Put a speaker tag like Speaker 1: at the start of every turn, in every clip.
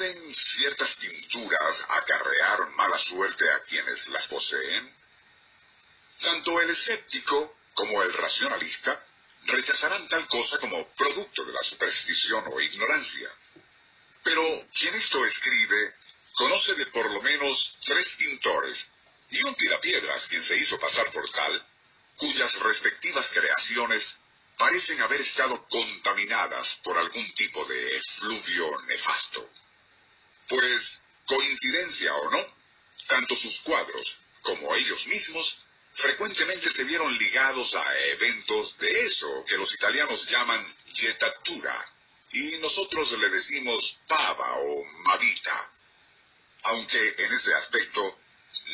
Speaker 1: ¿Pueden ciertas pinturas acarrear mala suerte a quienes las poseen? Tanto el escéptico como el racionalista rechazarán tal cosa como producto de la superstición o ignorancia. Pero quien esto escribe conoce de por lo menos tres pintores y un tirapiedras quien se hizo pasar por tal, cuyas respectivas creaciones parecen haber estado contaminadas por algún tipo de efluvio nefasto. Pues, coincidencia o no, tanto sus cuadros como ellos mismos frecuentemente se vieron ligados a eventos de eso que los italianos llaman jettatura, y nosotros le decimos pava o mavita, aunque en ese aspecto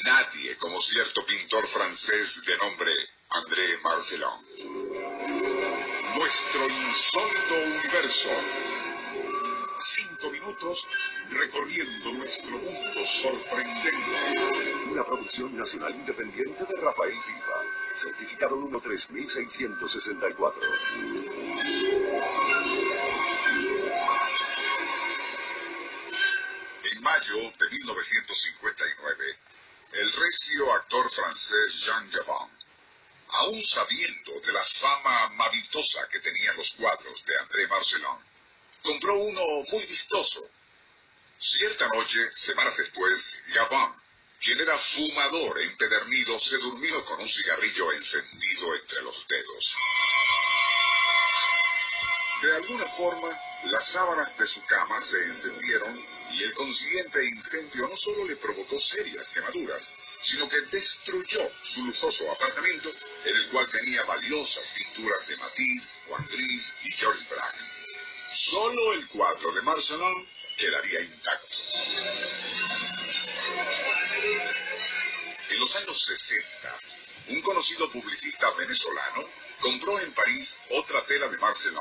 Speaker 1: nadie como cierto pintor francés de nombre André Marcelin. Nuestro insólito universo. Minutos recorriendo nuestro mundo sorprendente.
Speaker 2: Una producción nacional independiente de Rafael Silva. Certificado número 3664.
Speaker 1: En mayo de 1959, el recio actor francés Jean Gabin, aún sabiendo de la fama mavitosa que tenían los cuadros de André Marcelin, compró uno muy vistoso. Cierta noche, semanas después, Gavin, quien era fumador empedernido, se durmió con un cigarrillo encendido entre los dedos. De alguna forma, las sábanas de su cama se encendieron y el consiguiente incendio no solo le provocó serias quemaduras, sino que destruyó su lujoso apartamento, en el cual tenía valiosas pinturas de Matisse, Juan Gris y George Braque. Solo el cuadro de Marcelin quedaría intacto. En los años 60, un conocido publicista venezolano compró en París otra tela de Marcelin,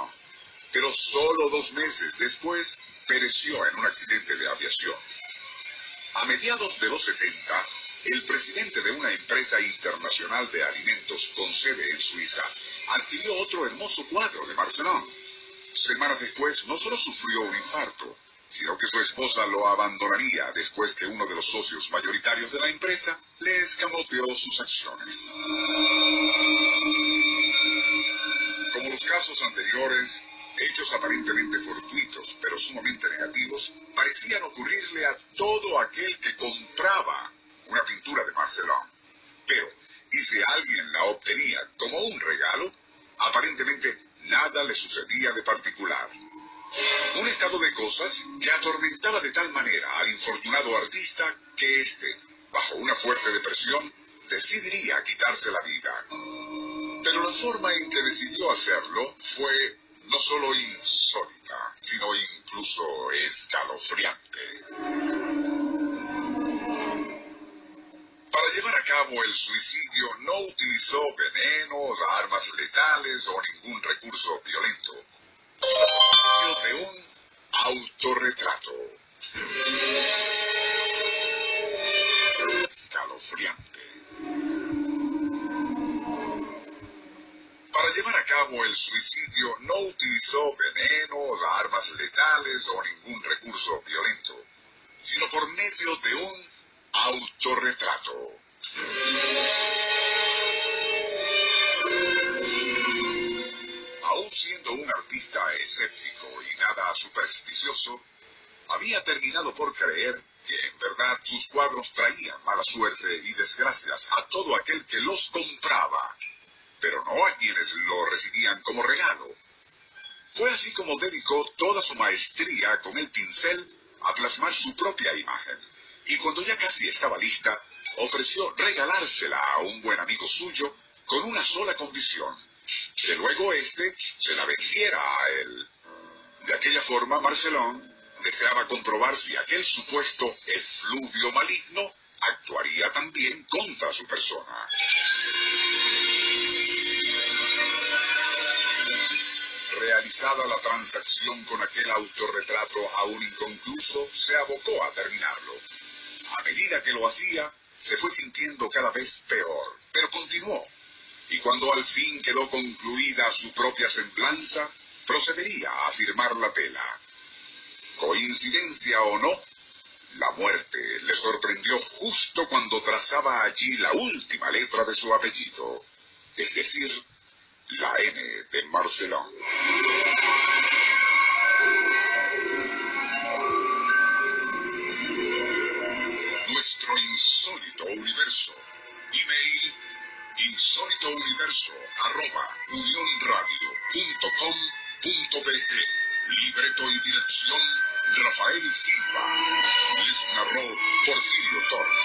Speaker 1: pero solo dos meses después pereció en un accidente de aviación. A mediados de los 70, el presidente de una empresa internacional de alimentos con sede en Suiza adquirió otro hermoso cuadro de Marcelin. Semanas después, no solo sufrió un infarto, sino que su esposa lo abandonaría después que uno de los socios mayoritarios de la empresa le escamoteó sus acciones. Como los casos anteriores, hechos aparentemente fortuitos pero sumamente negativos parecían ocurrirle a todo aquel que compraba una pintura de Marcelin. Pero, y si alguien la obtenía como un regalo, aparentemente nada le sucedía de particular. Un estado de cosas que atormentaba de tal manera al infortunado artista que éste, bajo una fuerte depresión, decidiría quitarse la vida. Pero la forma en que decidió hacerlo fue no solo insólita, sino incluso escalofriante. Llevar a cabo el suicidio no utilizó veneno, armas letales o ningún recurso violento. De un autorretrato. Escalofriante. Para llevar a cabo el suicidio no utilizó veneno, armas letales o ningún recurso violento, sino por medio de un Aún siendo un artista escéptico y nada supersticioso, había terminado por creer que en verdad sus cuadros traían mala suerte y desgracias a todo aquel que los compraba, pero no a quienes lo recibían como regalo. Fue así como dedicó toda su maestría con el pincel a plasmar su propia imagen, y cuando ya casi estaba lista, ofreció regalársela a un buen amigo suyo con una sola condición, que luego éste se la vendiera a él. De aquella forma, Marcelón deseaba comprobar si aquel supuesto efluvio maligno actuaría también contra su persona. Realizada la transacción con aquel autorretrato aún inconcluso, se abocó a terminarlo. A medida que lo hacía, se fue sintiendo cada vez peor, pero continuó. Y cuando al fin quedó concluida su propia semblanza, procedería a firmar la tela. Coincidencia o no, la muerte le sorprendió justo cuando trazaba allí la última letra de su apellido, es decir, la N de Marcelón. Insólitouniverso arroba Libreto y dirección Rafael Silva. Les narró Porfirio Torres.